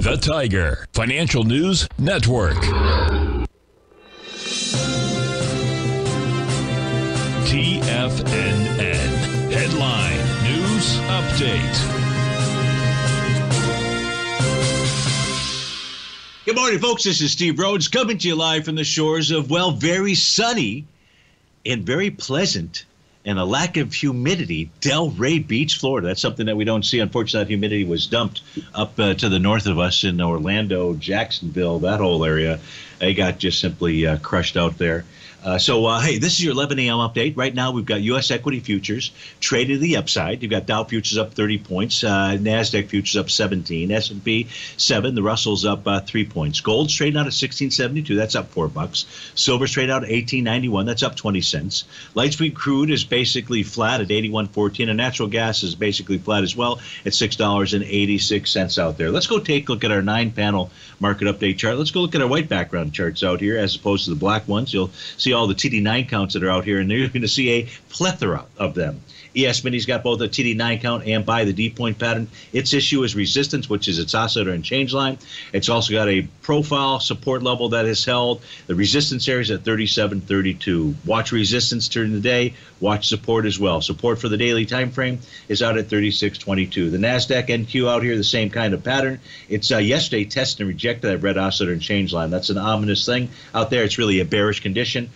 The Tiger Financial News Network. TFNN. Headline News Update. Good morning, folks. This is Steve Rhodes coming to you live from the shores of, well, very sunny and very pleasant and a lack of humidity, Delray Beach, Florida. That's something that we don't see. Unfortunately, that humidity was dumped up uh, to the north of us in Orlando, Jacksonville, that whole area. They got just simply uh, crushed out there. Uh, so, uh, hey, this is your 11 a.m. update. Right now, we've got U.S. equity futures traded to the upside. You've got Dow futures up 30 points, uh, Nasdaq futures up 17, S&P 7, the Russell's up uh, three points. Gold's trading out at 16.72, that's up four bucks. Silver's trading out at 18.91, that's up 20 cents. Light sweet crude is basically flat at 81.14, and natural gas is basically flat as well at six dollars and 86 cents out there. Let's go take a look at our nine-panel market update chart. Let's go look at our white background charts out here as opposed to the black ones. You'll see see all the TD9 counts that are out here, and you're going to see a plethora of them. ES Mini's got both a TD9 count and by the D point pattern. Its issue is resistance, which is its oscillator and change line. It's also got a profile support level that is held. The resistance area is at 37.32. Watch resistance during the day. Watch support as well. Support for the daily time frame is out at 36.22. The Nasdaq NQ out here, the same kind of pattern. It's uh, yesterday tested and rejected that red oscillator and change line. That's an ominous thing out there. It's really a bearish condition.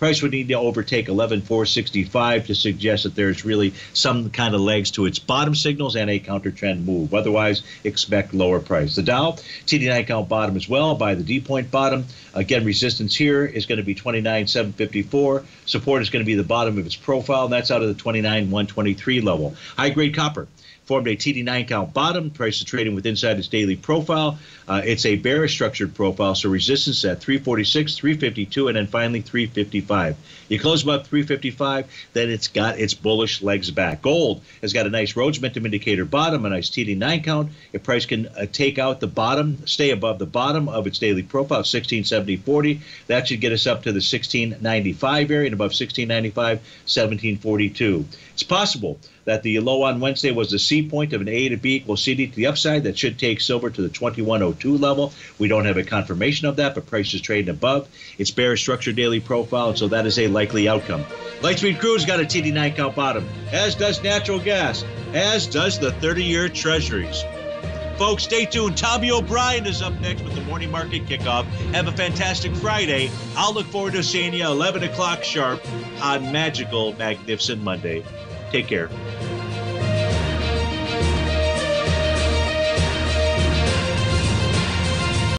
Price would need to overtake 11,465 to suggest that there's really some kind of legs to its bottom signals and a counter trend move. Otherwise, expect lower price. The Dow TD9 count bottom as well by the D point bottom. Again, resistance here is going to be 29,754. Support is going to be the bottom of its profile, and that's out of the 29,123 level. High grade copper formed a TD9 count bottom. Price is trading with inside its daily profile. Uh, it's a bearish structured profile, so resistance at 346, 352, and then finally 355. You close above 355, then it's got its bullish legs back. Gold has got a nice Rhodes Momentum Indicator bottom, a nice TD9 count. If price can uh, take out the bottom, stay above the bottom of its daily profile, 1670.40, that should get us up to the 1695 area, and above 1695, 1742. It's possible that the low on Wednesday was the C point of an A to B equals CD to the upside. That should take silver to the 2102 level. We don't have a confirmation of that, but price is trading above its bearish structure daily profile, so that is a likely outcome. Light Sweet Crude's got a TD9 count bottom, as does natural gas, as does the 30 year treasuries. Folks, stay tuned. Tommy O'Brien is up next with the morning market kickoff. Have a fantastic Friday. I'll look forward to seeing you 11 o'clock sharp on Magical Magnificent Monday. Take care.